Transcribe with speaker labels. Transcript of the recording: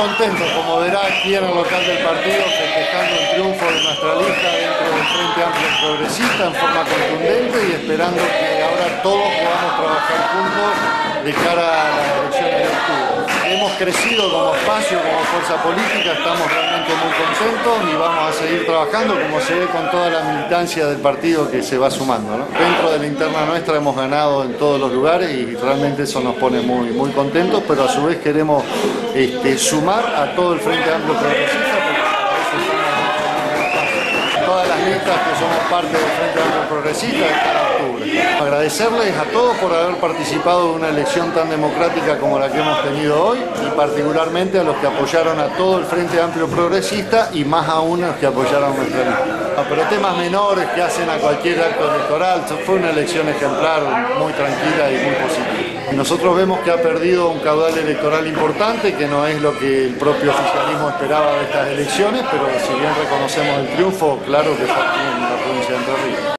Speaker 1: aquí en el local del partido festejando el triunfo de nuestra lista dentro del Frente Amplio Progresista en forma contundente y esperando que ahora todos podamos trabajar juntos de cara a las elecciones de octubre. Hemos crecido como espacio, como fuerza política, estamos muy contentos y vamos a seguir trabajando como se ve con toda la militancia del partido que se va sumando. Dentro de la interna nuestra hemos ganado en todos los lugares y realmente eso nos pone muy, muy contentos, pero a su vez queremos este, sumar a todo el Frente Amplio Progresista que somos parte del Frente Amplio Progresista de cada octubre. Agradecerles a todos por haber participado de una elección tan democrática como la que hemos tenido hoy y particularmente a los que apoyaron a todo el Frente Amplio Progresista y más aún a los que apoyaron nuestra lista. Pero temas menores que hacen a cualquier acto electoral, fue una elección ejemplar, muy tranquila y muy positiva. Nosotros vemos que ha perdido un caudal electoral importante, que no es lo que el propio oficialismo esperaba de estas elecciones, pero si bien reconocemos el triunfo, claro que fue aquí en la provincia de.